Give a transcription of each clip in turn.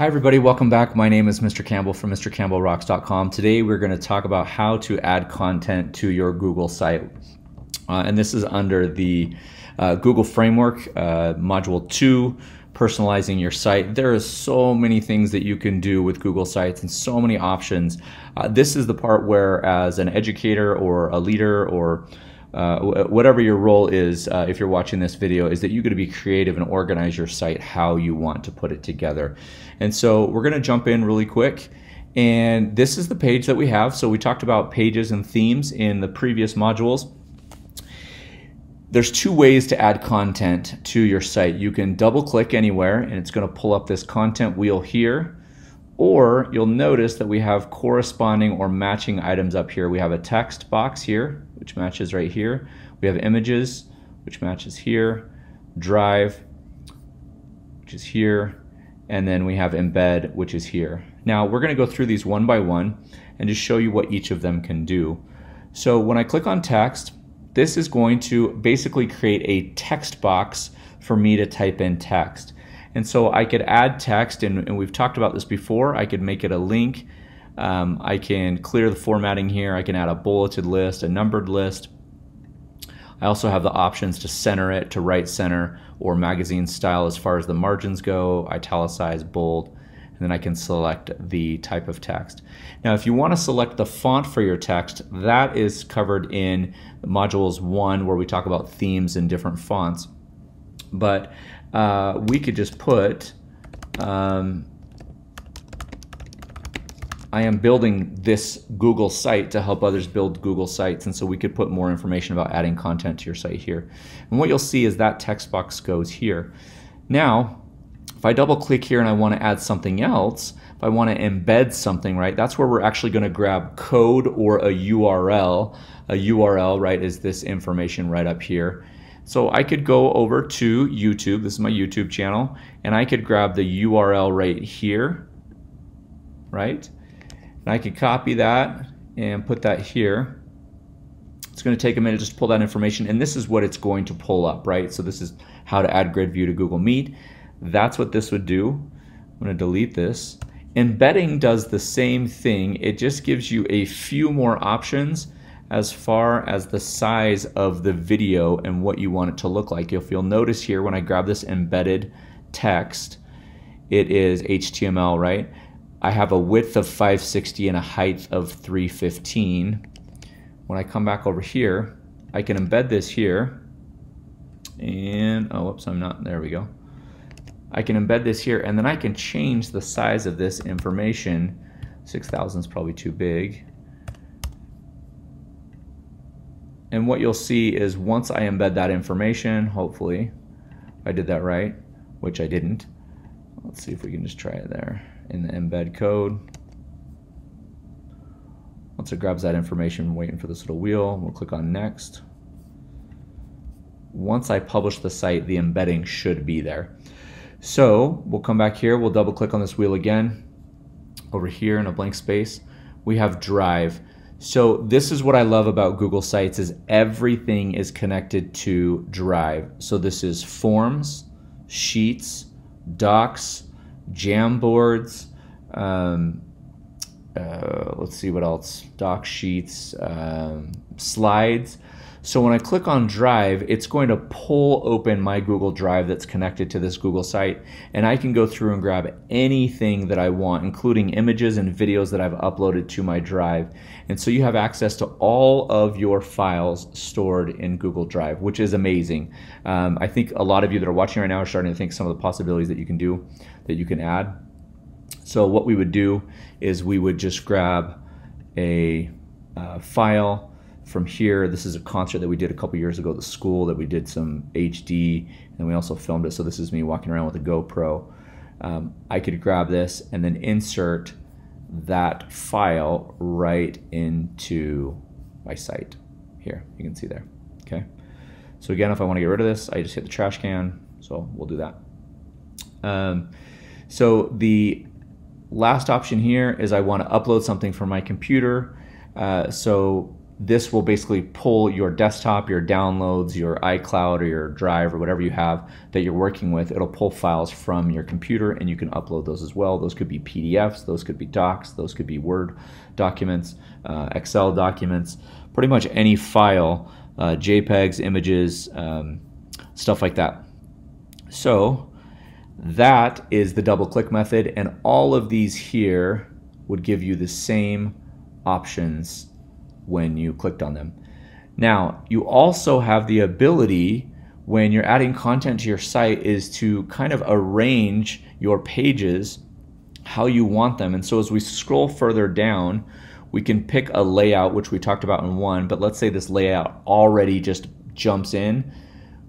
Hi everybody, welcome back. My name is Mr. Campbell from MrCampbellRocks.com. Today we're going to talk about how to add content to your Google site. Uh, and this is under the uh, Google Framework, uh, Module 2, personalizing your site. There are so many things that you can do with Google Sites and so many options. Uh, this is the part where as an educator or a leader or uh, whatever your role is, uh, if you're watching this video, is that you're going to be creative and organize your site how you want to put it together. And so we're going to jump in really quick. And this is the page that we have. So we talked about pages and themes in the previous modules. There's two ways to add content to your site. You can double click anywhere and it's going to pull up this content wheel here. Or you'll notice that we have corresponding or matching items up here. We have a text box here which matches right here. We have images, which matches here, drive, which is here, and then we have embed, which is here. Now we're gonna go through these one by one and just show you what each of them can do. So when I click on text, this is going to basically create a text box for me to type in text. And so I could add text, and, and we've talked about this before. I could make it a link um, I can clear the formatting here. I can add a bulleted list, a numbered list. I also have the options to center it, to right center, or magazine style as far as the margins go, italicize, bold, and then I can select the type of text. Now, if you want to select the font for your text, that is covered in modules one, where we talk about themes and different fonts. But uh, we could just put um, I am building this Google site to help others build Google sites. And so we could put more information about adding content to your site here. And what you'll see is that text box goes here. Now, if I double click here and I want to add something else, if I want to embed something, right, that's where we're actually going to grab code or a URL. A URL, right, is this information right up here. So I could go over to YouTube, this is my YouTube channel, and I could grab the URL right here, right? And I can copy that and put that here. It's going to take a minute just to pull that information, and this is what it's going to pull up, right? So this is how to add grid view to Google Meet. That's what this would do. I'm going to delete this. Embedding does the same thing. It just gives you a few more options as far as the size of the video and what you want it to look like. If you'll notice here when I grab this embedded text, it is HTML, right? I have a width of 560 and a height of 315. When I come back over here, I can embed this here. And, oh, whoops, I'm not, there we go. I can embed this here and then I can change the size of this information. 6,000 is probably too big. And what you'll see is once I embed that information, hopefully, I did that right, which I didn't. Let's see if we can just try it there in the embed code. Once it grabs that information, waiting for this little wheel, we'll click on next. Once I publish the site, the embedding should be there. So we'll come back here, we'll double click on this wheel again. Over here in a blank space, we have Drive. So this is what I love about Google Sites is everything is connected to Drive. So this is Forms, Sheets, Docs, Jamboards. Um, uh, let's see what else. Doc sheets, um, slides. So when I click on Drive, it's going to pull open my Google Drive that's connected to this Google site, and I can go through and grab anything that I want, including images and videos that I've uploaded to my Drive. And so you have access to all of your files stored in Google Drive, which is amazing. Um, I think a lot of you that are watching right now are starting to think some of the possibilities that you can do, that you can add. So what we would do is we would just grab a uh, file from here, this is a concert that we did a couple years ago at the school that we did some HD and we also filmed it. So this is me walking around with a GoPro. Um, I could grab this and then insert that file right into my site here. You can see there. Okay. So again, if I want to get rid of this, I just hit the trash can. So we'll do that. Um, so the last option here is I want to upload something from my computer. Uh, so this will basically pull your desktop, your downloads, your iCloud or your Drive or whatever you have that you're working with. It'll pull files from your computer and you can upload those as well. Those could be PDFs, those could be docs, those could be Word documents, uh, Excel documents, pretty much any file, uh, JPEGs, images, um, stuff like that. So that is the double click method and all of these here would give you the same options when you clicked on them. Now, you also have the ability when you're adding content to your site is to kind of arrange your pages how you want them. And so as we scroll further down, we can pick a layout, which we talked about in one, but let's say this layout already just jumps in.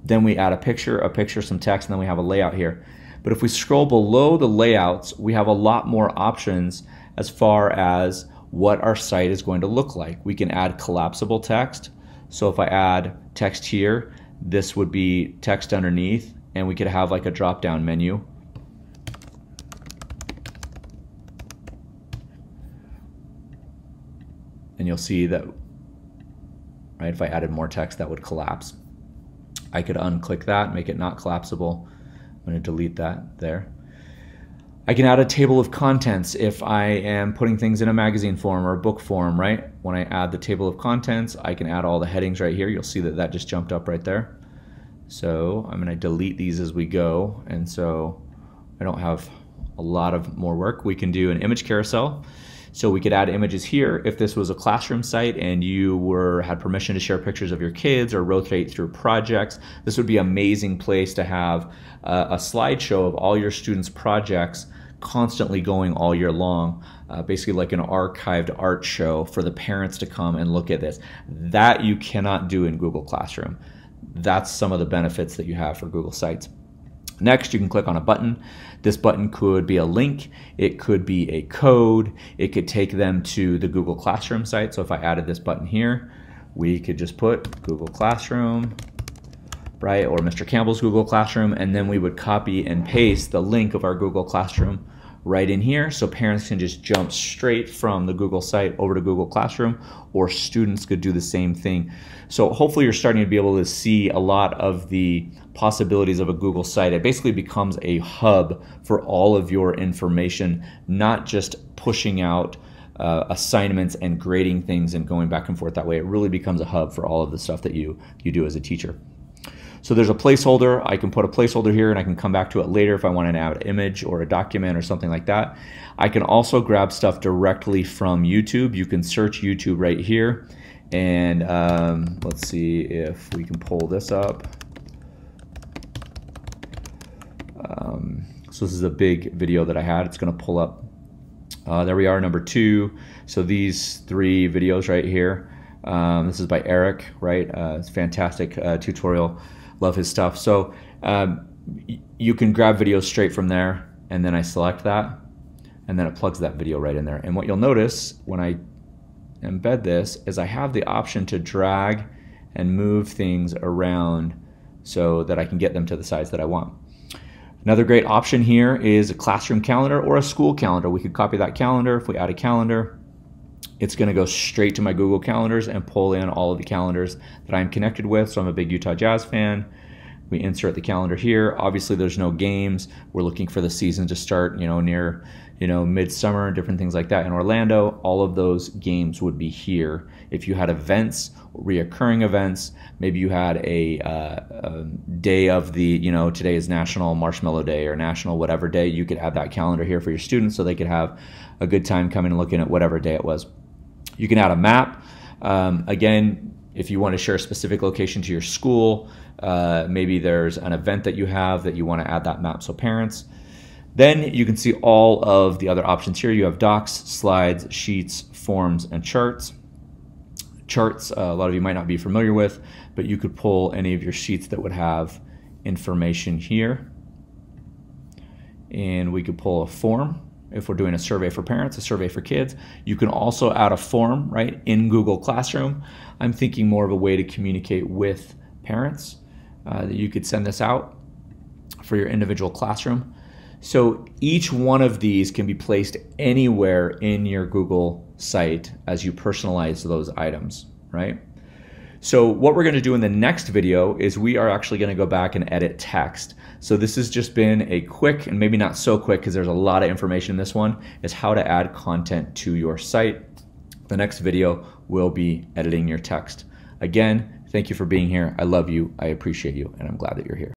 Then we add a picture, a picture, some text, and then we have a layout here. But if we scroll below the layouts, we have a lot more options as far as what our site is going to look like. We can add collapsible text. So if I add text here, this would be text underneath, and we could have like a drop down menu. And you'll see that, right, if I added more text, that would collapse. I could unclick that, make it not collapsible. I'm going to delete that there. I can add a table of contents if I am putting things in a magazine form or a book form, right? When I add the table of contents, I can add all the headings right here. You'll see that that just jumped up right there. So I'm gonna delete these as we go. And so I don't have a lot of more work. We can do an image carousel. So we could add images here if this was a classroom site and you were had permission to share pictures of your kids or rotate through projects. This would be an amazing place to have uh, a slideshow of all your students' projects constantly going all year long, uh, basically like an archived art show for the parents to come and look at this. That you cannot do in Google Classroom. That's some of the benefits that you have for Google Sites. Next, you can click on a button. This button could be a link, it could be a code, it could take them to the Google Classroom site. So if I added this button here, we could just put Google Classroom, right, or Mr. Campbell's Google Classroom, and then we would copy and paste the link of our Google Classroom right in here so parents can just jump straight from the Google site over to Google Classroom or students could do the same thing. So hopefully you're starting to be able to see a lot of the possibilities of a Google site. It basically becomes a hub for all of your information, not just pushing out uh, assignments and grading things and going back and forth that way. It really becomes a hub for all of the stuff that you, you do as a teacher. So there's a placeholder. I can put a placeholder here and I can come back to it later if I want to add an image or a document or something like that. I can also grab stuff directly from YouTube. You can search YouTube right here. And um, let's see if we can pull this up. Um, so this is a big video that I had. It's going to pull up. Uh, there we are, number two. So these three videos right here. Um, this is by Eric, right? Uh, it's fantastic uh, tutorial love his stuff. So um, you can grab videos straight from there, and then I select that, and then it plugs that video right in there. And what you'll notice when I embed this is I have the option to drag and move things around so that I can get them to the size that I want. Another great option here is a classroom calendar or a school calendar. We could copy that calendar. If we add a calendar, it's going to go straight to my Google calendars and pull in all of the calendars that I'm connected with. So I'm a big Utah Jazz fan. We insert the calendar here. Obviously, there's no games. We're looking for the season to start, you know, near, you know, midsummer and different things like that. In Orlando, all of those games would be here. If you had events, reoccurring events, maybe you had a, uh, a day of the, you know, today is National Marshmallow Day or National whatever day, you could have that calendar here for your students so they could have a good time coming and looking at whatever day it was. You can add a map. Um, again, if you want to share a specific location to your school, uh, maybe there's an event that you have that you want to add that map so parents. Then you can see all of the other options here. You have docs, slides, sheets, forms, and charts. Charts, uh, a lot of you might not be familiar with, but you could pull any of your sheets that would have information here. And we could pull a form if we're doing a survey for parents, a survey for kids. You can also add a form, right, in Google Classroom. I'm thinking more of a way to communicate with parents uh, that you could send this out for your individual classroom. So each one of these can be placed anywhere in your Google site as you personalize those items. right? So what we're going to do in the next video is we are actually going to go back and edit text. So this has just been a quick and maybe not so quick because there's a lot of information in this one is how to add content to your site. The next video will be editing your text. Again, thank you for being here. I love you. I appreciate you and I'm glad that you're here.